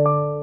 you